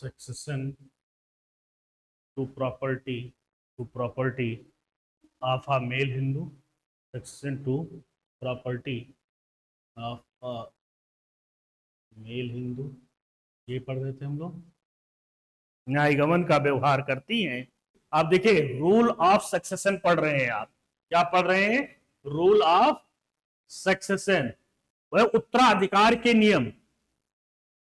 succession to property to property of a male Hindu, succession to property of a male Hindu. ये पढ़ रहे थे हम लोग? न्यायगमन का व्यवहार करती हैं। आप देखिए रूल ऑफ़ सक्सेशन पढ़ रहे हैं आप। क्या पढ़ रहे हैं? रूल ऑफ़ सक्सेशन वह उत्तराधिकार के नियम।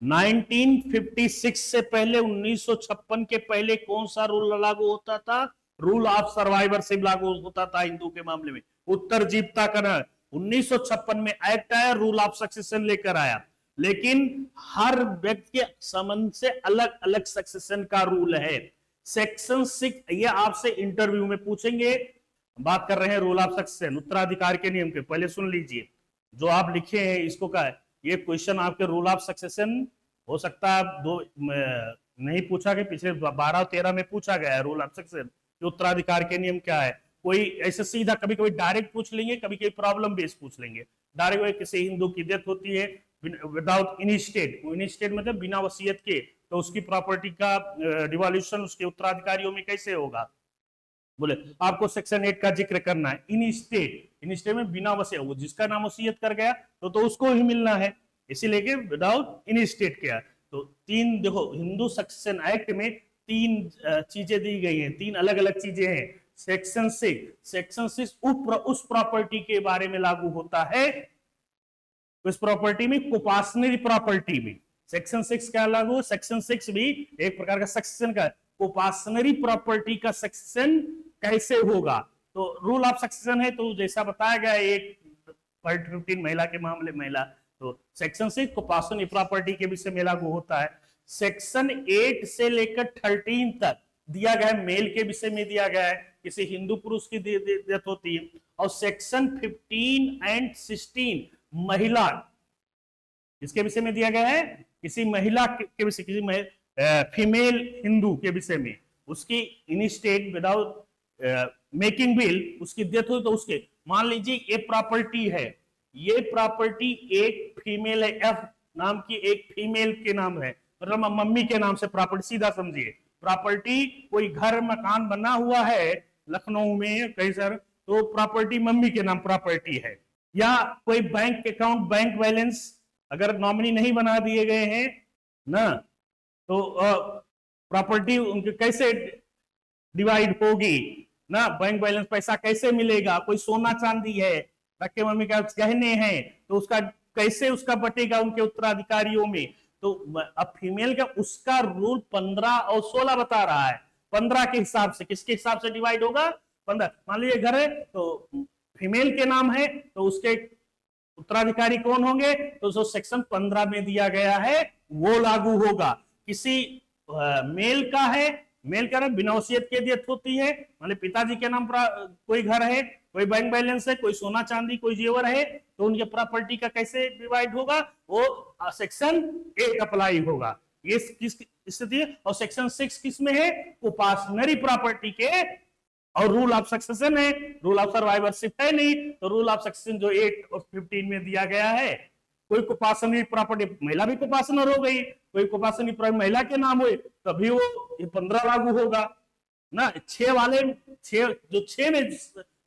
1956 से पहले 1956 के पहले कौन सा रूल लागू होता था? रूल ऑफ़ सर्वाइवरशिप लागू होता था हिंदू के मामले में। उत्तर जीवता कर 1956 में एक्ट आया रूल ऑफ़ सक्सेशन लेकर आया। लेकिन हर व्यक्ति के संबंध से अलग अलग सक्सेशन का रूल है। सेक्शन सिक्स ये आपसे इंटरव्यू में पूछेंगे। बात कर रहे हैं रूल ऑफ़ सक्सेशन उत्तराधिकार के नियम के। पहले सुन लीजिए। जो आप लिखे हैं, इसको का ये क्वेश्चन आपके रूल ऑफ़ सक्सेशन हो सकता है दो नहीं पूछा गया पिछले बारह, तेरह में पूछा गया है रूल ऑफ़ सक्सेशन उत्तराधिकार के नियम क्या है। कोई ऐसे सीधा कभी कभी डायरेक्ट पूछ लेंगे, कभी कभी प्रॉब्लम बेस्ड पूछ लेंगे। डायरेक्ट किसी हिंदू की डेथ होती है without intestate intestate मतलब बिना वसीयत के तो उसकी प्रॉपर्टी का डिवॉल्यूशन उसके उत्तराधिकारियों में कैसे होगा? बोले, आपको सेक्शन एट का ज़िक्र करना है। इन स्टेट इन स्टेट में बिना वसी जिसका नाम वसीयत कर गया तो तो उसको ही मिलना है। इसीलिए विदाउट इन स्टेट क्या तो तीन, देखो, हिंदू सक्सेशन एक्ट में तीन चीज़ें दी गई हैं। तीन अलग अलग चीज़ें हैं। सेक्शन सिक्स सेक्शन सिक्स उस प्रॉपर्टी के बारे में लागू होता है। उस प्रॉपर्टी में, कुपासनरी प्रॉपर्टी में। सेक्शन सिक्स क्या लागू? सेक्शन सिक्स भी एक प्रकार का सक्सेशन का, कुपासनरी प्रॉपर्टी का सक्सेशन कैसे होगा? तो रूल ऑफ़ सक्सेशन है तो जैसा बताया गया, एक फिफ्टीन महिला के मामले, महिला तो सेक्शन सिक्स कुपासनरी प्रॉपर्टी के विषय में लागू होता है। सेक्शन एट से लेकर थर्टीन तक दिया गया है मेल के विषय में दिया गया है, किसी हिंदू पुरुष की डेथ होती है। और सेक्शन फिफ्टीन एंड सिक्सटीन महिला इसके विषय में दिया गया है? किसी महिला के विषय किसी फीमेल हिंदू के विषय में। उसकी intestate without making will उसकी डेथ हुई तो उसके, मान लीजिए ये प्रॉपर्टी है। ये प्रॉपर्टी एक फीमेल है एफ़ नाम की एक फीमेल के नाम है। मतलब मम्मी के नाम से प्रॉपर्टी सीधा समझिए। प्रॉपर्टी कोई घर, मकान बना हुआ है, लखनऊ में कहीं सर तो प्रॉपर्टी मम्मी के नाम प्रॉपर्टी है। या कोई बैंक अकाउंट बैंक बैलेंस अगर नॉमिनी नहीं बना दिए गए हैं, ना? तो प्रॉपर्टी उनके कैसे डिवाइड होगी? ना? बैंक बैलेंस पैसा कैसे मिलेगा? कोई सोना चांदी है रखे मम्मी का गहने हैं? तो उसका कैसे उसका बटेगा उनके उत्तराधिकारियों में? तो अब फीमेल का उसका रूल पंद्रह और सोलह बता रहा है। पंद्रह के हिसाब से किसके हिसाब से डिवाइड होगा? पंद्रह। मान लीजिए घर है तो फीमेल के नाम है तो उसके उत्तराधिकारी कौन होंगे? तो जो सेक्शन पंद्रह में दिया गया है, वो लागू होगा। किसी मेल का है मेल का बिना के डेथ होती है। मान पिताजी के नाम पर कोई घर है कोई बैंक बैलेंस है, कोई सोना चांदी, कोई जेवर है तो उनके प्रॉपर्टी का कैसे डिवाइड होगा? वो सेक्शन एट अप्लाई होगा। ये किस स्थिति और सेक्शन सिक्स किसमें है? उपासनरी प्रॉपर्टी के। और रूल ऑफ़ सक्सेशन है। रूल ऑफ़ सर्वाइवरशिप है नहीं तो रूल ऑफ़ सक्सेशन जो एट और फिफ्टीन में दिया गया है, कोई कुपासनी प्रॉपर्टी महिला भी कुपासनर हो गई, कोई कुपासनी महिला के नाम हुए, तभी वो ये पंद्रह लागू होगा। ना, छह वाले, छह, जो छह में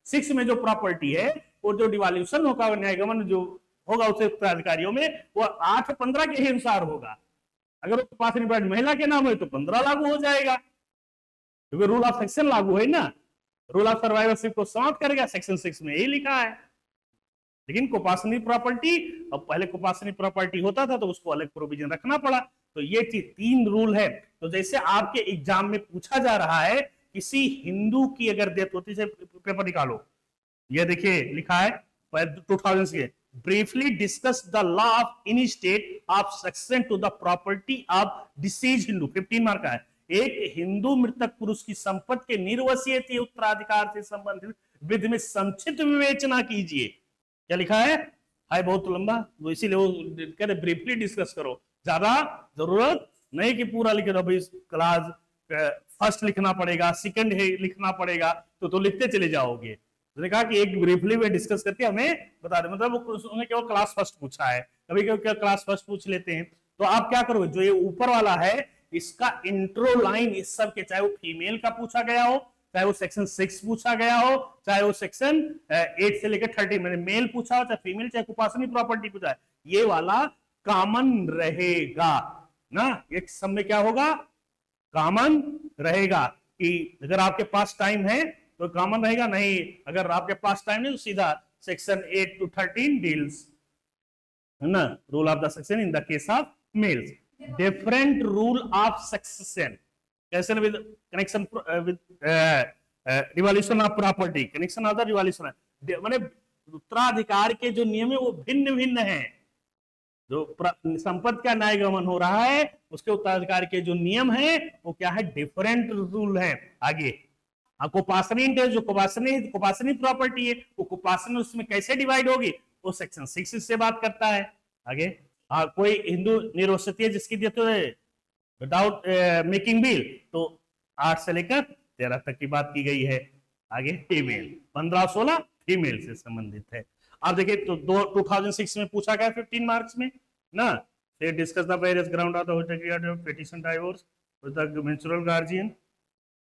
सिक्स में जो प्रॉपर्टी है, वो जो डिवाल्यूशन होगा न्यायगमन जो होगा उससे उत्तराधिकारियों में, वो आठ पंद्रह के ही अनुसार होगा। अगर कुपासनी महिला के नाम है तो पंद्रह लागू हो जाएगा। क्योंकि रूल ऑफ़ सेक्शन लागू है ना। रूल ऑफ़ सर्वाइवरशिप को समाप्त करेगा सेक्शन सिक्स में यही लिखा है। लेकिन कुपासनी प्रॉपर्टी अब पहले कुपासनी प्रॉपर्टी होता था तो उसको अलग प्रोविज़न रखना पड़ा। तो ये चीज़ तीन रूल है। तो जैसे आपके एग्ज़ाम में पूछा जा रहा है किसी हिंदू की अगर डेथ होती है पेपर निकालो। ये देखिए, लिखा है टू थाउज़ेंड के briefly discuss the law of any state of succession to the property of deceased Hindu 15 mark का है। एक हिंदू मृतक पुरुष की संपत्ति के निर्वसीयती उत्तराधिकार से संबंधित विधि में संक्षिप्त विवेचना कीजिए। क्या लिखा है? हाय, बहुत लंबा। तो इसीलिए वो कहते ब्रीफली डिस्कस करो। ज़्यादा ज़रूरत नहीं कि पूरा लिखे दो भाई क्लास फ़र्स्ट लिखना पड़ेगा सेकंड है, लिखना पड़ेगा तो तो लिखते चले जाओगे। तो कहा कि एक ब्रीफली वे डिस्कस करके हमें बता दे मतलब उन्होंने केवल क्लास फ़र्स्ट पूछा है। कभी कभी क्लास फ़र्स्ट पूछ लेते हैं। तो आप क्या करोगे, जो ये ऊपर वाला है, इसका इंट्रो लाइन इस सब के, चाहे वो फीमेल का पूछा गया हो, चाहे वो सेक्शन सिक्स पूछा गया हो, चाहे वो सेक्शन एट से लेकर थर्टी मैंने मेल पूछा हो, चाहे फीमेल चाहे उपासनी प्रॉपर्टी पूछा है, ये वाला कॉमन रहेगा। ना? एक सब में क्या होगा? कॉमन रहेगा कि अगर आपके पास टाइम है तो कॉमन रहेगा, नहीं, अगर आपके पास टाइम नहीं तो सीधा section eight two thirteen deals है ना? Rule of the section in the case of males different rule of succession कैसे with connection with revolution of property connection of the revolution माने उत्तराधिकार के जो नियम है, वो भिन्न भिन्न है। जो संपत्ति का न्याय गमन हो रहा है उसके उत्तराधिकार के जो नियम है वो क्या है? डिफरेंट रूल है। आगे। कोपासनी जो कोपासनी कोपासनी प्रॉपर्टी है वो कोपासनी उसमें कैसे डिवाइड होगी? वो सेक्शन सिक्स से बात करता है। आगे। आ, कोई हिंदू निर्वसती जिसकी डेथ विदाउट मेकिंग बिल तो आठ से लेकर तेरह तक की बात की गई है। आगे फीमेल पंद्रह सोलह फीमेल से संबंधित है। आप देखिए तो दो टू में पूछा गया फिफ्टीन मार्क्स में, ना? फिर discuss the various ground petition divorce natural guardian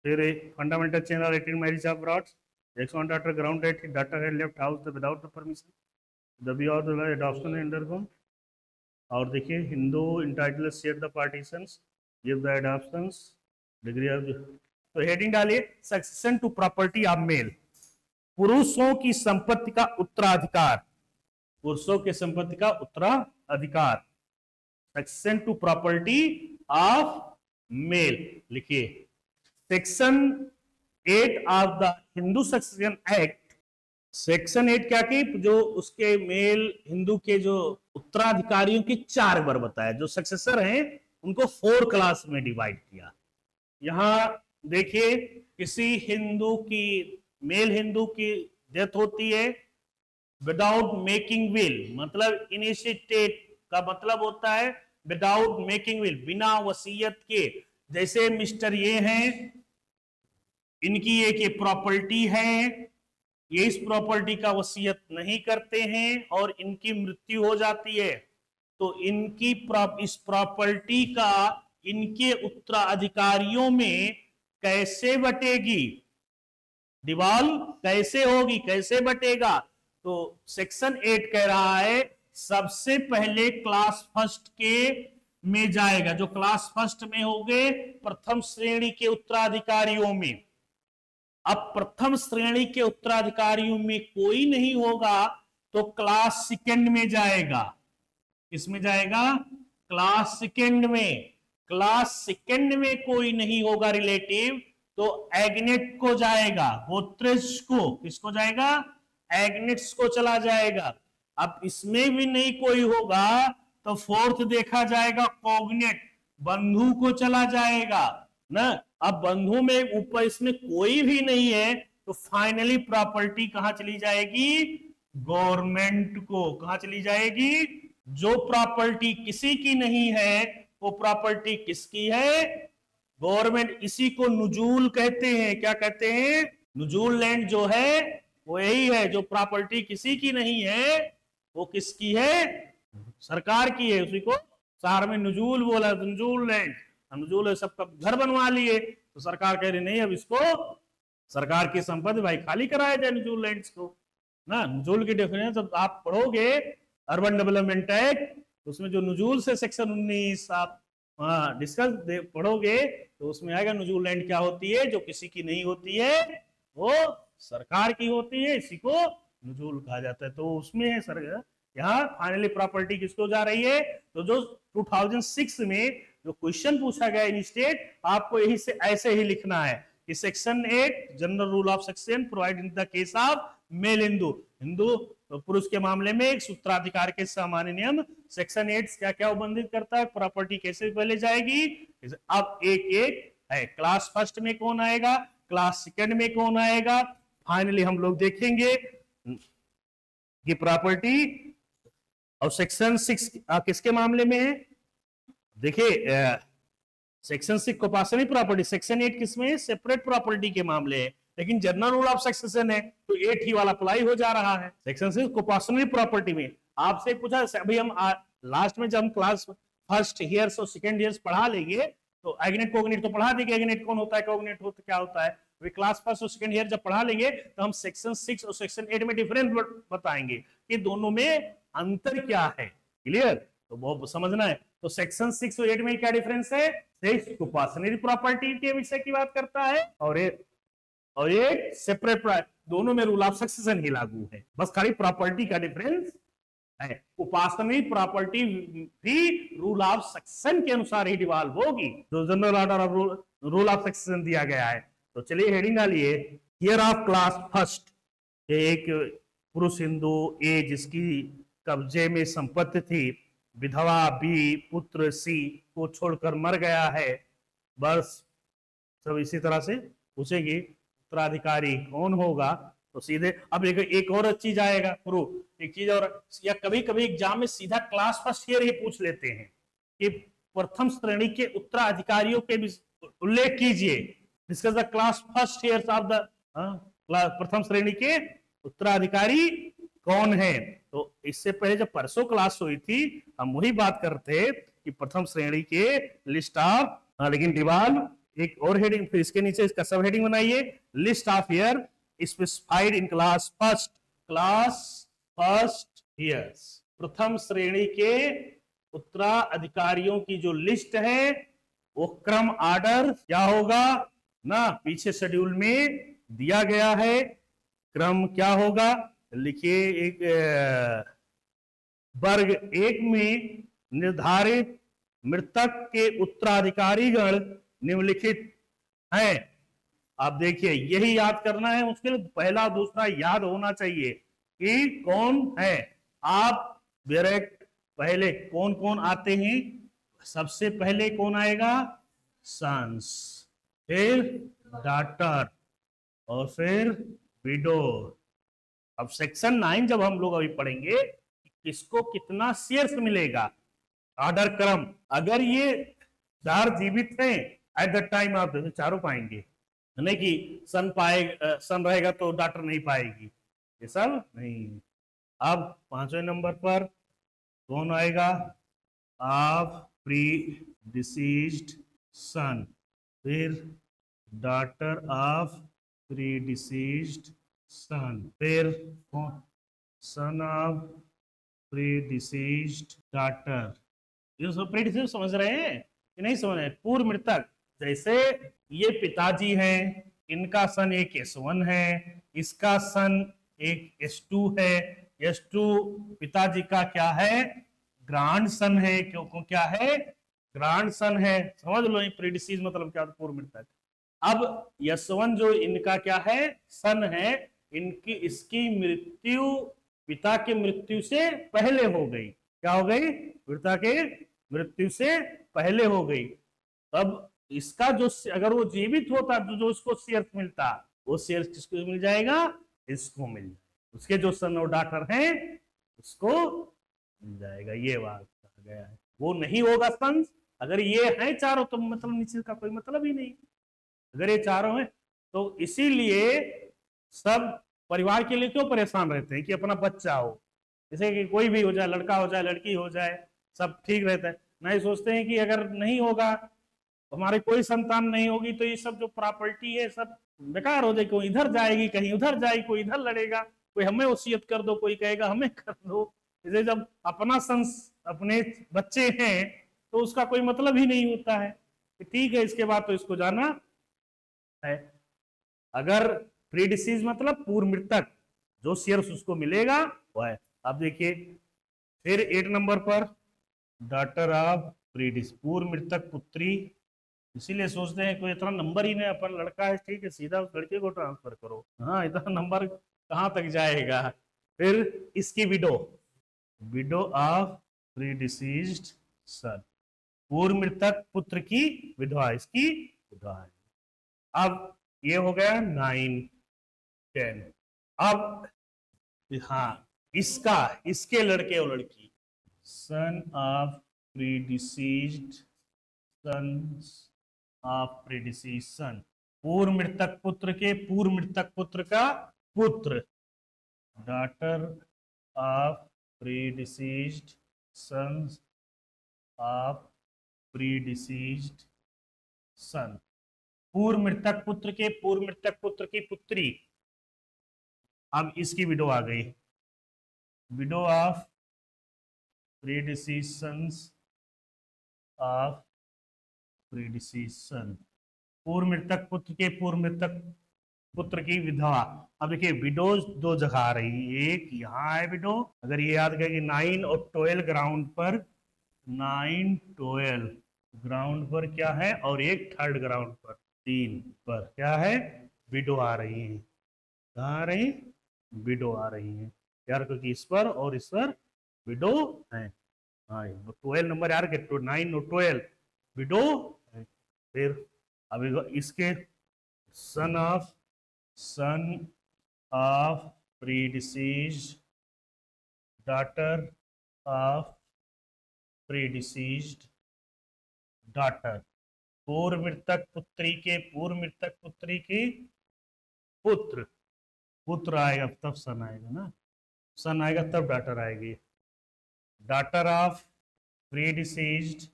फिर fundamental change of eighteen marriage of broads X one daughter ground eight daughter है left house without the permission दबी और एडॉप्शन इंडरकोम और देखिए, Hindu entitle share the partition give the adoption degree of तो heading डालिए succession to property of male पुरुषों की संपत्ति का उत्तराधिकार। पुरुषों के संपत्ति का उत्तराधिकार। Section two property of male लिखिए। Section eight of the Hindu succession act section eight क्या की? जो उसके मेल हिंदू के जो उत्तराधिकारियों के चार बार बताया। जो सक्सेसर हैं, उनको फोर क्लास में डिवाइड किया। यहाँ देखिए, किसी हिंदू की मेल हिंदू की डेथ होती है विदाउट मेकिंग विल मतलब इनिशिएटेड का मतलब होता है विदाउट मेकिंग विल बिना वसीयत के। जैसे मिस्टर ये हैं, इनकी एक प्रॉपर्टी है, ये इस प्रॉपर्टी का वसीयत नहीं करते हैं और इनकी मृत्यु हो जाती है। तो इनकी इस प्रॉपर्टी का इनके उत्तराधिकारियों में कैसे बटेगी? दीवाल कैसे होगी, कैसे बटेगा? तो सेक्शन एट कह रहा है, सबसे पहले क्लास फ़र्स्ट के में जाएगा। जो क्लास फ़र्स्ट में हो गए प्रथम श्रेणी के उत्तराधिकारियों में। अब प्रथम श्रेणी के उत्तराधिकारियों में कोई नहीं होगा तो क्लास सेकेंड में जाएगा। किसमें जाएगा? क्लास सेकेंड में। क्लास सेकेंड में कोई नहीं होगा रिलेटिव तो एग्नेट को जाएगा, गोत्रेश को, किसको जाएगा? एग्नेट्स को चला जाएगा। अब इसमें भी नहीं कोई होगा तो फोर्थ देखा जाएगा कॉग्नेट, बंधु को चला जाएगा, ना? अब बंधु में ऊपर इसमें कोई भी नहीं है तो फाइनली प्रॉपर्टी कहाँ चली जाएगी? गवर्नमेंट को। कहा चली जाएगी? जो प्रॉपर्टी किसी की नहीं है, वो प्रॉपर्टी किसकी है? गवर्नमेंट इसी को नुजूल कहते हैं। क्या कहते हैं? नुजूल लैंड जो है, वो यही है, जो प्रॉपर्टी किसी की नहीं है, वो किसकी है? सरकार की है, उसी को शहर में नजूल बोला, नजूल लैंड नजूल सबका घर बनवा लिए तो सरकार कह रही, नहीं, अब इसको सरकार की संपत्ति भाई खाली कराया जाए नजूल लैंड को। ना, नजूल की डेफिनेशन जब आप पढ़ोगे अर्बन डेवलपमेंट एक्ट उसमें जो नजूल से सेक्शन उन्नीस आप डिस्कस पढ़ोगे तो उसमें आएगा नजूल लैंड क्या होती है, जो किसी की नहीं होती है, वो सरकार की होती है, इसी को नजूल कहा जाता है। तो उसमें है सर, यहाँ फाइनली प्रॉपर्टी किसको जा रही है? तो जो 2006 में जो क्वेश्चन पूछा गया इन स्टेट, आपको यही से, ऐसे ही लिखना है कि section eight, general rule of section, provide in the case of male Hindu. Hindu तो पुरुष के मामले में एक सूत्राधिकार के सामान्य नियम, सेक्शन एट क्या क्या उबंधित करता है? प्रॉपर्टी कैसे पहले जाएगी? अब एक एक है। क्लास फ़र्स्ट में कौन आएगा? क्लास सेकंड में कौन आएगा? फाइनली हम लोग देखेंगे। कि प्रॉपर्टी और सेक्शन सिक्स किसके मामले में है? देखिए section six coparcenary property section eight किसमें सेपरेट प्रॉपर्टी के मामले है। लेकिन जनरल रूल ऑफ़ सक्सेशन है तो एट ही वाला अप्लाई हो जा रहा है। सेक्शन सिक्स को पर्सनल प्रॉपर्टी में। आपसे पूछा अभी हम आ, लास्ट में जब हम क्लास फ़र्स्ट ईयर्स और सेकेंड ईयर्स पढ़ा लेंगे तो एग्नेट कोगनेट तो पढ़ा देंगे, एग्नेट कौन होता है, कोगनेट होता, क्या होता है? वे क्लास फ़र्स्ट और सेकंड ईयर जब पढ़ा लेंगे तो हम सेक्शन सिक्स और सेक्शन एट में डिफरेंस बताएँगे कि दोनों में अंतर क्या है। क्लियर तो बहुत समझना है। तो सेक्शन सिक्स और एट में क्या डिफरेंस है? सिक्स उपासनरी प्रॉपर्टी के विषय की बात करता है, और एक और एक सेपरेट दोनों में रूल ऑफ़ सक्सेशन ही लागू है। बस खाली प्रॉपर्टी का डिफरेंस है। उपासनी प्रॉपर्टी भी रूल ऑफ़ सक्सेशन के अनुसार ही डिवॉल्व होगी। जो general order of rule of succession दिया गया है। तो चलिए हेडिंग डालिए हियर ऑफ़ क्लास फ़र्स्ट एक पुरुष हिंदू ए जिसकी कब्जे में संपत्ति थी, विधवा बी पुत्र सी को छोड़कर मर गया है। बस सब इसी तरह से पूछेगी, उत्तराधिकारी कौन होगा? तो सीधे अब एक, एक और चीज़ आएगा प्रूफ एक चीज़ और या कभी कभी एग्ज़ाम में सीधा क्लास फ़र्स्ट ईयर ही पूछ लेते हैं कि प्रथम श्रेणी के उत्तराधिकारियों के उल्लेख कीजिए। Discuss the class first year of the प्रथम श्रेणी के उत्तराधिकारी कौन है? तो इससे पहले जब परसों क्लास हुई थी हम वही बात करते कि प्रथम श्रेणी के लिस्ट ऑफ़ हाँ, लेकिन डिवाल एक और हेडिंग फिर इसके नीचे इसका सब हेडिंग बनाइए। List of year specified in class first class first years प्रथम श्रेणी के उत्तराधिकारियों की जो लिस्ट है, वो क्रम आर्डर क्या होगा? ना, पीछे शेड्यूल में दिया गया है, क्रम क्या होगा? लिखिए एक वर्ग एक में निर्धारित मृतक के उत्तराधिकारीगण निम्नलिखित हैं। आप देखिए, यही याद करना है उसके लिए, पहला दूसरा याद होना चाहिए कि कौन है? आप डायरेक्ट पहले कौन कौन आते हैं? सबसे पहले कौन आएगा? सन्स फिर डॉटर और फिर विडो अब सेक्शन नाइन जब हम लोग अभी पढ़ेंगे कि किसको कितना शेयर्स मिलेगा? ऑर्डर क्रम। अगर ये चार जीवित हैं एट द टाइम आप चारों पाएँगे। नहीं कि सन पाए सन रहेगा तो डॉक्टर नहीं पाएगी। ये सब नहीं अब पाँचवें नंबर पर कौन आएगा? आप प्री डिसीज्ड सन फिर daughter of predeceased son फिर son of predeceased daughter ये सब प्री डिसीज समझ रहे हैं कि नहीं समझ रहे पूर्व मृतक। जैसे ये पिताजी हैं, इनका सन एक एस वन है, इसका सन एक एस टू है। एस टू पिताजी का क्या है? ग्रांड सन है, क्यों, क्या है? ग्रांड सन है। समझ लो प्रीडिसीज मतलब क्या पूर्व मृतक अब यशवन जो इनका क्या है? सन है, इनकी, इसकी मृत्यु, पिता के मृत्यु से पहले हो गई। क्या हो गई? पिता के मृत्यु से पहले हो गई। तब इसका जो अगर वो जीवित होता तो जो उसको शेयर मिलता, वो शेयर किसको मिल जाएगा? इसको मिल उसके जो सन और डॉक्टर हैं, उसको मिल जाएगा। ये बात कहा गया है। वो नहीं होगा सन अगर ये है चारों तो मतलब नीचे का कोई मतलब ही नहीं। अगर ये चारों हैं तो इसीलिए सब परिवार के लिए क्यों परेशान रहते हैं कि अपना बच्चा हो? जैसे कि कोई भी हो जाए, लड़का हो जाए, लड़की हो जाए, सब ठीक रहता है। नहीं सोचते हैं कि अगर नहीं होगा हमारे कोई संतान नहीं होगी तो ये सब जो प्रॉपर्टी है, सब बेकार हो जाएगी। कोई इधर जाएगी, कहीं उधर जाएगी, कोई इधर लड़ेगा, कोई हमें वसीयत कर दो, कोई कहेगा, हमें कर दो। इसे जब अपना संस, अपने बच्चे हैं तो उसका कोई मतलब ही नहीं होता है। कि ठीक है, इसके बाद तो इसको जाना है। अगर प्री डिसीज मतलब पूर्व मृतक, जो शेयर उसको मिलेगा, वो है। अब देखिए, फिर एट नंबर पर डॉटर ऑफ़ प्रीडिस पूर्व मृतक पुत्री इसीलिए सोचते हैं कोई इतना नंबर ही नहीं, अपन लड़का है, ठीक है, सीधा उस लड़के को ट्रांसफ़र करो। हाँ इतना नंबर कहाँ तक जाएगा? फिर इसकी widow widow of predeceased son पूर्व मृतक पुत्र की विधवा, इसकी विधवा अब ये हो गया नाइन टेन अब हाँ इसका, इसके लड़के और लड़की son of predeceased sons of predeceased son पूर्व मृतक पुत्र के पूर्व मृतक पुत्र का पुत्र। Daughter of predeceased sons of predeceased son पूर्व मृतक पुत्र के पूर्व मृतक पुत्र की पुत्री। अब इसकी विडो आ गई। Widow of predecessors of predecessor पूर्व मृतक पुत्र के पूर्व मृतक पुत्र की विधवा। अब देखिए विडोज दो जगह आ रही है। एक यहाँ है विडो अगर ये याद करें नाइन और ट्वेल्व ग्राउंड पर नाइन ट्वेल्व ग्राउंड पर क्या है? और एक थर्ड ग्राउंड पर, तीन पर क्या है? विडो आ रही है। कहा आ रही विडो आ रही है। यार क्योंकि इस पर और इस पर विडो है। ट्वेल्व नंबर यार के नाइन और ट्वेल्व विडो फिर अब इसके son of son of predeceased, daughter of predeceased, daughter पूर्व मृतक पुत्री के पूर्व मृतक पुत्री की पुत्र। पुत्र आएगा तब सन आएगा ना। सन आएगा, तब डाटर आएगी। Daughter of predeceased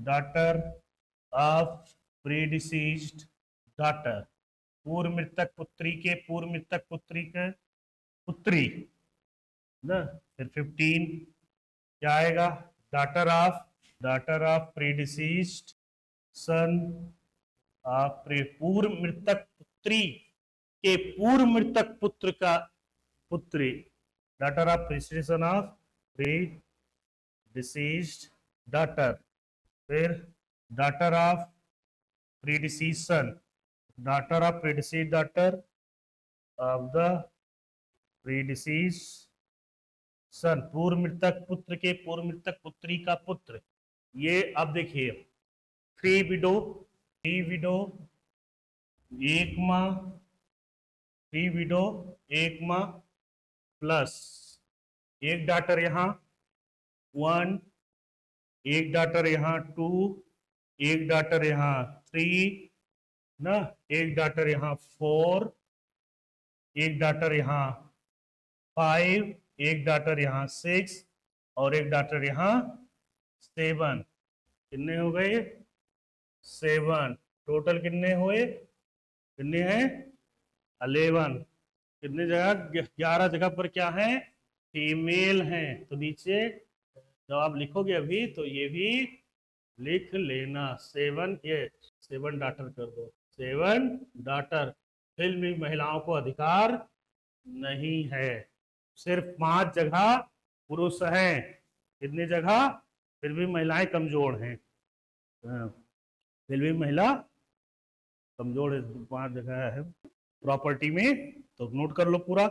daughter of predeceased daughter पूर्व मृतक पुत्री के पूर्व मृतक पुत्री के पुत्री, ना? फिर फिफ्टीन क्या आएगा? Daughter of daughter of predeceased son of पूर्व मृतक पुत्री के पूर्व मृतक पुत्र का पुत्री daughter of precision of predeceased daughter फिर daughter of predecession daughter of predeceased daughter of the predeceased son पूर्व मृतक पुत्र के पूर्व मृतक पुत्री का पुत्र। ये अब देखिए थ्री विडो थ्री विडो एक माँ थ्री विडो एक माँ प्लस एक डाटर यहाँ वन एक डाटर यहाँ टू एक डाटर यहाँ थ्री ना? एक डाटर यहाँ फोर एक डाटर यहाँ फाइव एक डाटर यहाँ सिक्स और एक डाटर यहाँ सेवन कितने हो गए? सेवन टोटल कितने हुए? कितने हैं? अलेवन कितने जगह? ग्यारह जगह पर क्या है? फीमेल हैं। तो नीचे जब आप लिखोगे अभी तो ये भी लिख लेना। सेवन ये सेवन डाटर कर दो। Seven daughter. फिल्मी महिलाओं को अधिकार नहीं है। सिर्फ़ पाँच जगह पुरुष हैं। कितनी जगह? फिर भी महिलाएँ कमज़ोर हैं। हाँ, फिर भी महिला कमज़ोर है। पाँच जगह है। प्रॉपर्टी में तो नोट कर लो पूरा।